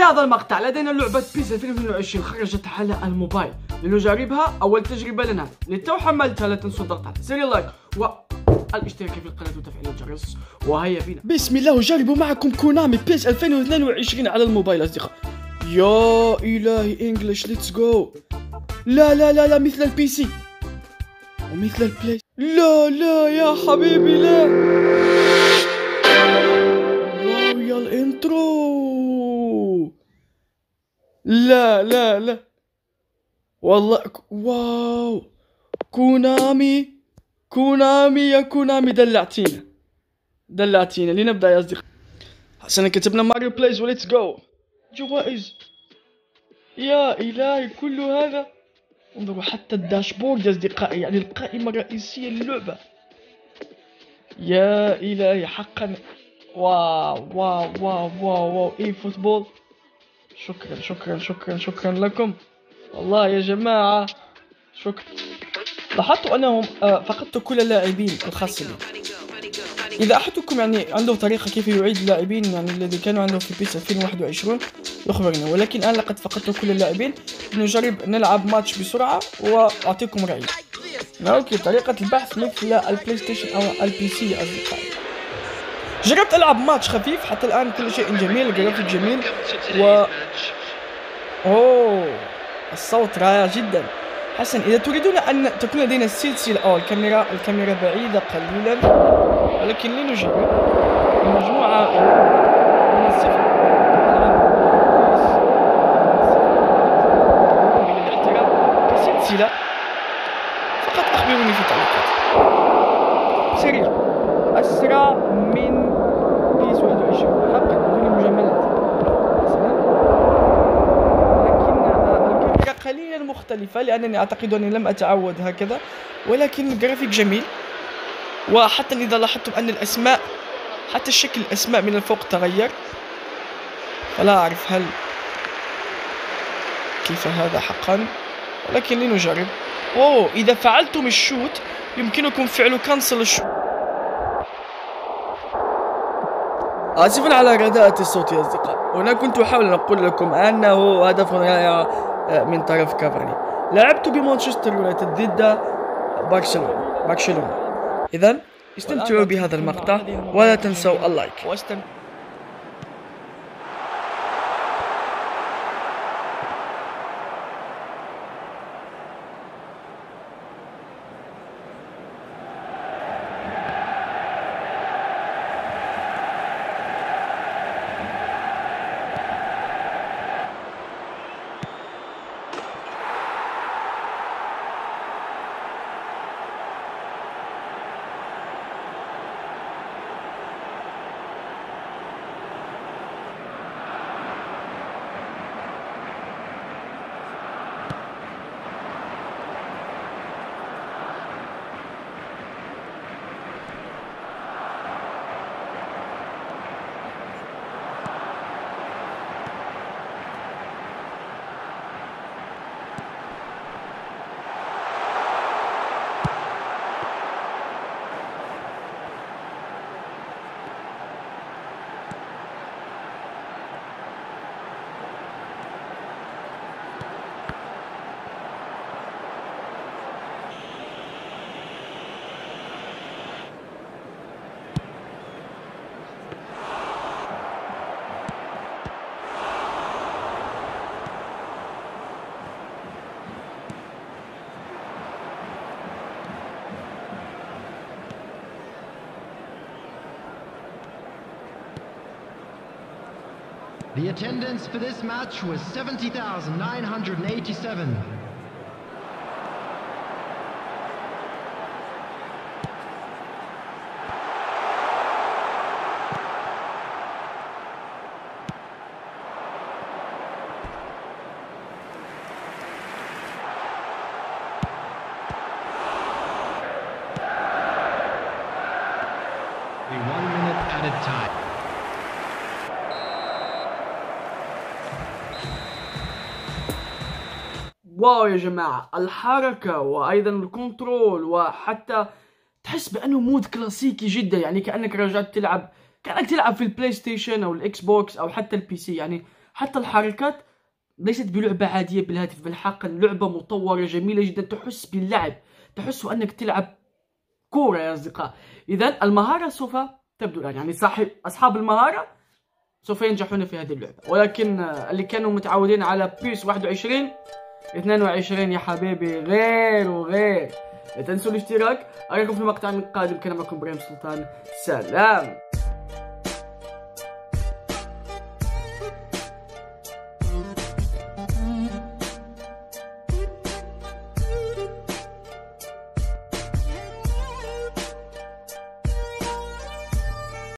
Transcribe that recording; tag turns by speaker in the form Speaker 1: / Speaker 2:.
Speaker 1: في هذا المقطع. لدينا لعبة PES 2022 خرجت على الموبايل. لنجربها أول تجربة لنا. للتو حملتها لا تنسوا الضغط. على زر ال like والاشتراك في القناة وتفعيل الجرس. وهيا بنا
Speaker 2: بسم الله وجربوا معكم Konami PES 2022 على الموبايل أصدقاء. يا إلهي English let's go لا لا لا لا مثل ال PC ومثل ال Play لا لا يا حبيبي لا. لا لا لا. والله wow. Konami Konami يا Konami دلعتينا. دلعتينا. لنبدأ يا أصدقاء. حسنا كتبنا Mario Plays و let's go جوائز. يا إلهي كل هذا. انظروا حتى ال dashboard يا أصدقائي يعني القائمة الرئيسية للعبة. يا إلهي حقا. wow wow wow wow wow. eFootball. شكرا شكرا شكرا شكرا لكم. والله يا جماعة شكرا. لاحظت أنهم آه، فقدت كل اللاعبين الخاصين. بي. إذا أحدكم يعني عنده طريقة كيف يعيد اللاعبين يعني الذي كانوا عنده في PES 2021 يخبرنا ولكن أنا لقد فقدت كل اللاعبين. نجرب نلعب ماتش بسرعة وأعطيكم رأيي. okay طريقة البحث مثل ال PlayStation أو ال PC يا أصدقائي. جربت ألعب ماتش خفيف حتى الآن كل شيء جميل الجرافيك جميل. و أوه الصوت رائع جدا. حسن إذا تريدون أن تكون لدينا السلسله أو الكاميرا الكاميرا بعيدة قليلا ولكن لنجرب المجموعه من الصفر من الاحترام كسلسله فقط اخبروني في التعليقات سريع اسرع من PES 21 حقا بدون مجاملات حسنا لكن الكاميرا قليلا مختلفة لأنني أعتقد أني لم أتعود هكذا. ولكن الجرافيك جميل. وحتى إذا لاحظتم أن الأسماء حتى شكل الأسماء من الفوق تغير. فلا أعرف هل كيف هذا حقا ولكن لنجرب. أوه إذا فعلتم ال shoot يمكنكم فعل cancel ال shoot. آسف على رداءة الصوت يا أصدقاء. هنا كنت أحاول أن أقول لكم أنه هدف رائع آه، من طرف كافاني لعبت بمانشستر يونايتد ضد برشلونة. برشلونة. إذا استمتعوا بهذا المقطع ولا تنسوا ال like.
Speaker 3: The attendance for this match was 70,987. Only one minute at a time.
Speaker 1: wow يا جماعة. الحركة وأيضا ال control وحتى تحس بأنه mode كلاسيكي جدا. يعني كأنك رجعت تلعب كأنك تلعب في ال PlayStation أو ال Xbox أو حتى ال PC يعني
Speaker 2: حتى الحركات ليست بلعبة عادية بالهاتف. بالحق اللعبة مطورة جميلة جدا. تحس باللعب. تحس أنك تلعب كورة يا أصدقاء. إذا المهارة سوف تبدو الآن. يعني صاحب أصحاب المهارة سوف ينجحون في هذه اللعبة. ولكن اللي كانوا متعودين على بيس 21 22 يا حبيبي غير وغير. لا تنسوا الاشتراك. أراكم في المقطع القادم كان معكم إبراهيم سلطان. سلام.